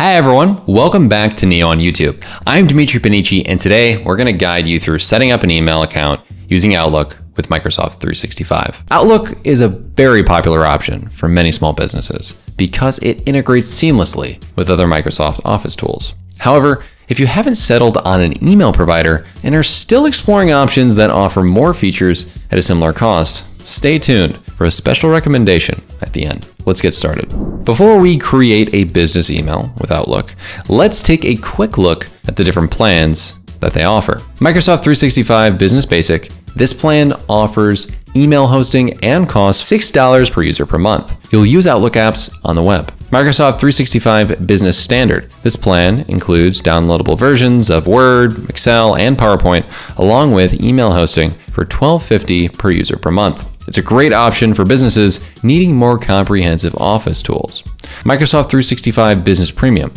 Hi everyone, welcome back to Neo on YouTube. I'm Dimitri Panici and today we're going to guide you through setting up an email account using Outlook with Microsoft 365. Outlook is a very popular option for many small businesses because it integrates seamlessly with other Microsoft Office tools. However, if you haven't settled on an email provider and are still exploring options that offer more features at a similar cost, stay tuned for a special recommendation at the end. Let's get started. Before we create a business email with Outlook, let's take a quick look at the different plans that they offer. Microsoft 365 Business Basic. This plan offers email hosting and costs $6 per user per month. You'll use Outlook apps on the web. Microsoft 365 Business Standard. This plan includes downloadable versions of Word, Excel, and PowerPoint, along with email hosting for $12.50 per user per month. It's a great option for businesses needing more comprehensive Office tools. Microsoft 365 Business Premium.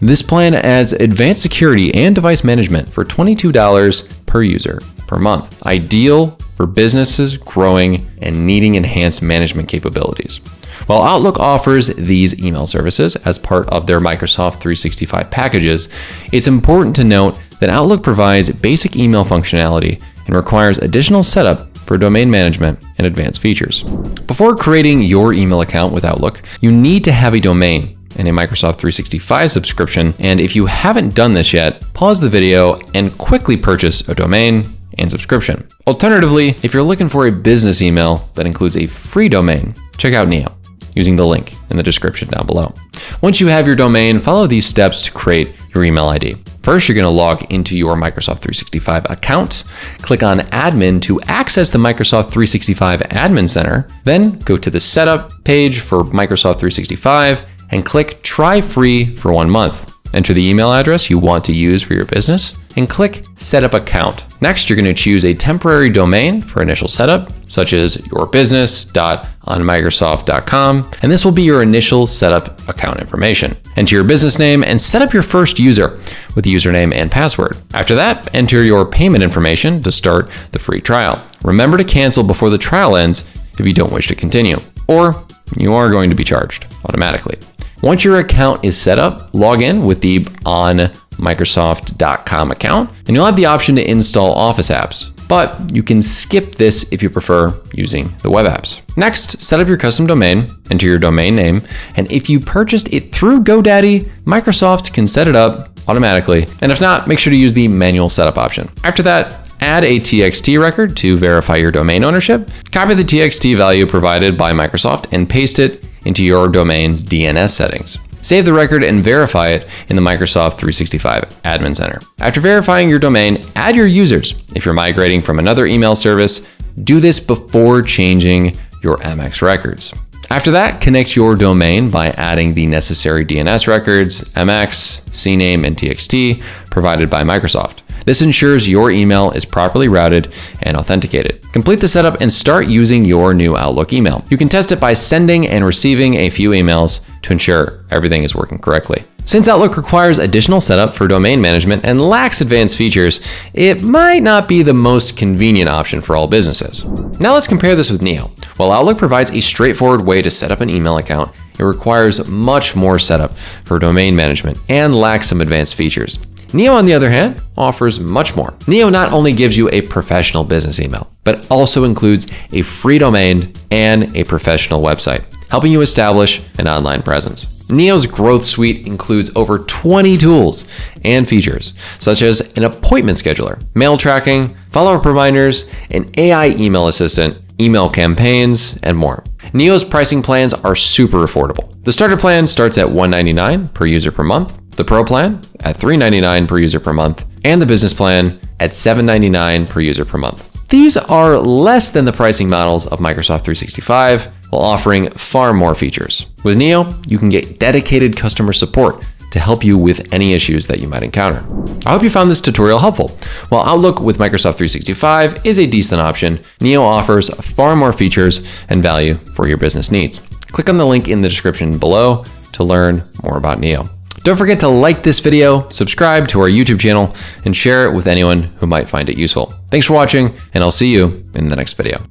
This plan adds advanced security and device management for $22 per user per month. Ideal for businesses growing and needing enhanced management capabilities. While Outlook offers these email services as part of their Microsoft 365 packages, it's important to note that Outlook provides basic email functionality and requires additional setup for domain management and advanced features. Before creating your email account with Outlook, you need to have a domain and a Microsoft 365 subscription. And if you haven't done this yet, pause the video and quickly purchase a domain and subscription. Alternatively, if you're looking for a business email that includes a free domain, check out Neo using the link in the description down below. Once you have your domain, follow these steps to create your email ID. First, you're going to log into your Microsoft 365 account. Click on Admin to access the Microsoft 365 Admin Center. Then go to the Setup page for Microsoft 365 and click Try Free for one month. Enter the email address you want to use for your business and click Set Up Account. Next, you're going to choose a temporary domain for initial setup, such as yourbusiness.onmicrosoft.com, and this will be your initial setup account information. Enter your business name and set up your first user with username and password. After that, enter your payment information to start the free trial. Remember to cancel before the trial ends if you don't wish to continue, or you are going to be charged automatically. Once your account is set up, log in with the on Microsoft.com account, and you'll have the option to install Office apps. But you can skip this if you prefer using the web apps. Next, set up your custom domain, enter your domain name, and if you purchased it through GoDaddy, Microsoft can set it up automatically. And if not, make sure to use the manual setup option. After that, add a TXT record to verify your domain ownership, copy the TXT value provided by Microsoft and paste it into your domain's DNS settings. Save the record and verify it in the Microsoft 365 Admin Center. After verifying your domain, add your users. If you're migrating from another email service, do this before changing your MX records. After that, connect your domain by adding the necessary DNS records, MX, CNAME, and TXT provided by Microsoft. This ensures your email is properly routed and authenticated. Complete the setup and start using your new Outlook email. You can test it by sending and receiving a few emails to ensure everything is working correctly. Since Outlook requires additional setup for domain management and lacks advanced features, it might not be the most convenient option for all businesses. Now let's compare this with Neo. While Outlook provides a straightforward way to set up an email account, it requires much more setup for domain management and lacks some advanced features. Neo, on the other hand, offers much more. Neo not only gives you a professional business email, but also includes a free domain and a professional website, helping you establish an online presence. Neo's Growth Suite includes over 20 tools and features, such as an appointment scheduler, mail tracking, follow-up reminders, an AI email assistant, email campaigns, and more. Neo's pricing plans are super affordable. The starter plan starts at 199 per user per month, the Pro plan at $3.99 per user per month, and the Business plan at $7.99 per user per month. These are less than the pricing models of Microsoft 365 while offering far more features. With Neo, you can get dedicated customer support to help you with any issues that you might encounter. I hope you found this tutorial helpful. While Outlook with Microsoft 365 is a decent option, Neo offers far more features and value for your business needs. Click on the link in the description below to learn more about Neo. Don't forget to like this video, subscribe to our YouTube channel, and share it with anyone who might find it useful. Thanks for watching, and I'll see you in the next video.